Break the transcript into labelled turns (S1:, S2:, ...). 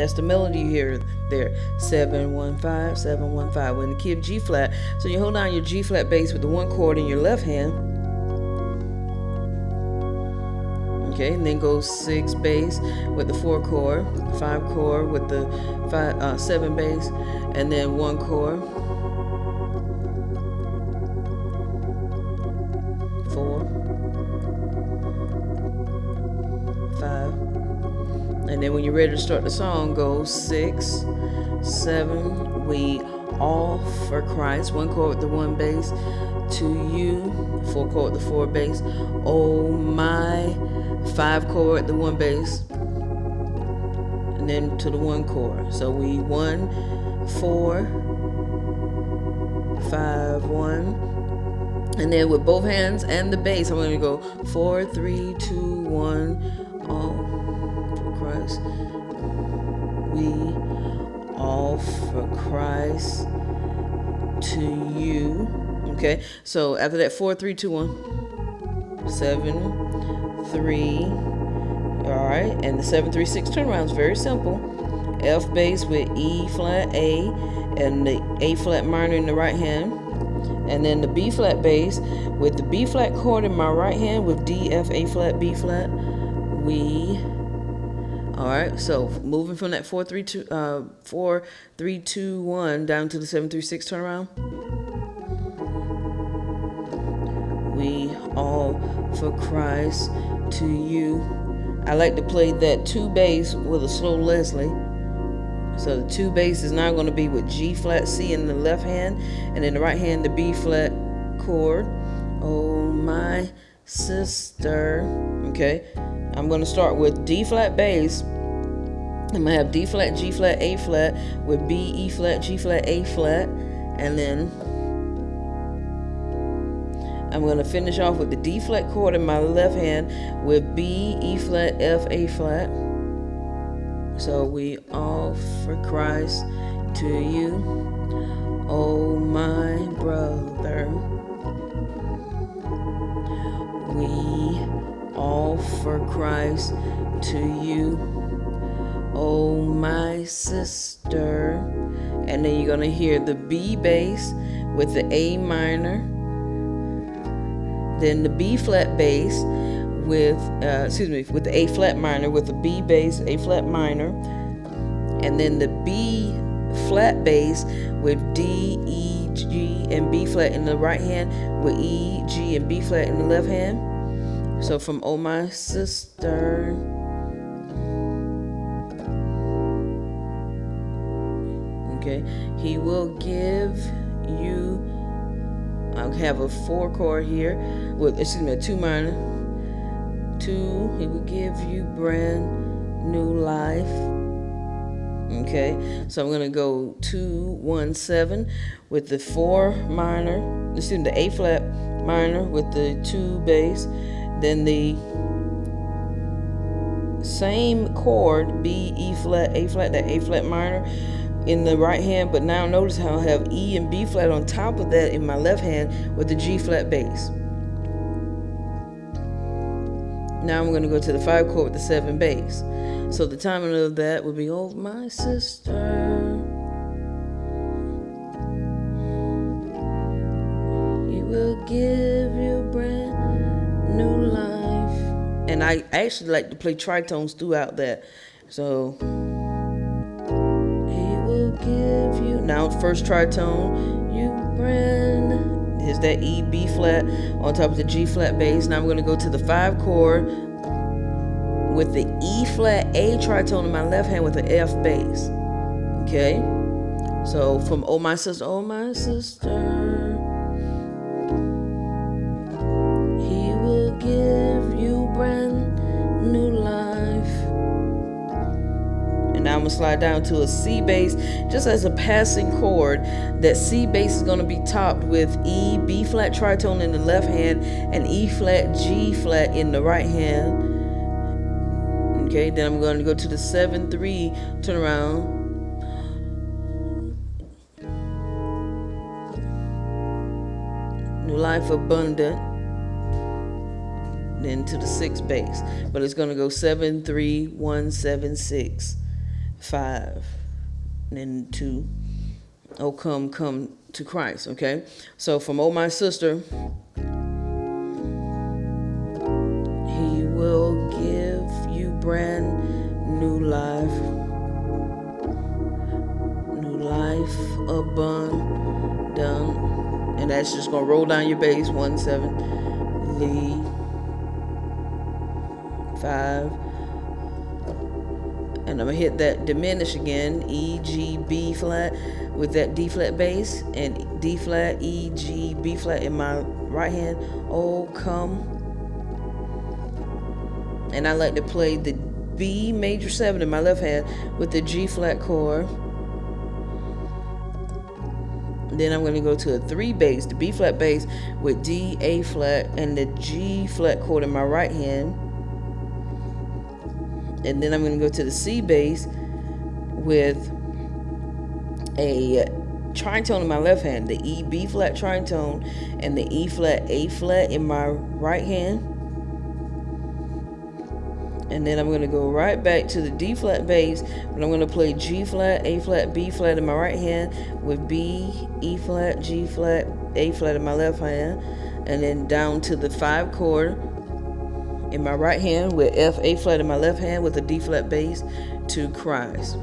S1: That's the melody you hear there. 715, 715. When the key of G flat. So you hold down your G flat bass with the one chord in your left hand. Okay, and then go six bass with the four chord, five chord with the five, uh, seven bass, and then one chord. And then when you're ready to start the song, go six, seven. We all for Christ. One chord the one bass. To you, four chord the four bass. Oh my, five chord the one bass, and then to the one chord. So we one, four, five, one, and then with both hands and the bass, I'm going to go four, three, two, one. All We offer Christ to you. Okay, so after that, four, three, two, one, seven, three. All right, and the seven, three, six turnaround is very simple. F bass with E flat A, and the A flat minor in the right hand, and then the B flat bass with the B flat chord in my right hand with D, F, A flat, B flat. We all right, so moving from that four three two uh four three two one down to the seven three six turnaround. We all for Christ to you. I like to play that two bass with a slow Leslie. So the two bass is now going to be with G flat C in the left hand, and in the right hand the B flat chord. Oh my sister. Okay, I'm going to start with D flat bass. I'm gonna have D flat, G flat, A flat with B, E flat, G flat, A flat, and then I'm gonna finish off with the D flat chord in my left hand with B, E flat, F, A flat. So we all for Christ to you, oh my brother. We all for Christ to you. Oh, my sister. And then you're going to hear the B bass with the A minor. Then the B flat bass with, uh, excuse me, with the A flat minor with the B bass, A flat minor. And then the B flat bass with D, E, G, and B flat in the right hand with E, G, and B flat in the left hand. So from Oh My Sister. okay he will give you i have a four chord here with excuse me a two minor two he will give you brand new life okay so i'm gonna go two one seven with the four minor excuse me the a flat minor with the two bass then the same chord b e flat a flat that a flat minor in the right hand, but now notice how I have E and B flat on top of that in my left hand with the G flat bass. Now I'm going to go to the five chord with the seven bass. So the timing of that would be, oh my sister. He will give you brand new life. And I actually like to play tritones throughout that. So give you. Now, first tritone, you. Here's that E, B flat on top of the G flat bass. Now I'm going to go to the five chord with the E flat A tritone in my left hand with the F bass. Okay? So from Oh My Sister, Oh My Sister, He will give you I'm gonna slide down to a C bass just as a passing chord. That C bass is gonna be topped with E, B flat tritone in the left hand and E flat, G flat in the right hand. Okay, then I'm gonna go to the 7-3, turn around. New Life Abundant then to the six bass. But it's gonna go seven, three, one, seven, six five, and then two. Oh, come, come to Christ. Okay, so from Oh My Sister, He will give you brand new life, new life abundant, and that's just gonna roll down your bass. One seven, Lee, five and I'm gonna hit that diminish again, E, G, B flat with that D flat bass and D flat, E, G, B flat in my right hand. Oh, come. And I like to play the B major seven in my left hand with the G flat chord. Then I'm gonna go to a three bass, the B flat bass with D, A flat, and the G flat chord in my right hand and then I'm going to go to the C bass with a uh, tritone in my left hand, the E B flat tritone, and the E flat A flat in my right hand. And then I'm going to go right back to the D flat bass, but I'm going to play G flat, A flat, B flat in my right hand with B, E flat, G flat, A flat in my left hand, and then down to the five chord in my right hand with F A flat in my left hand with a D flat bass to Christ.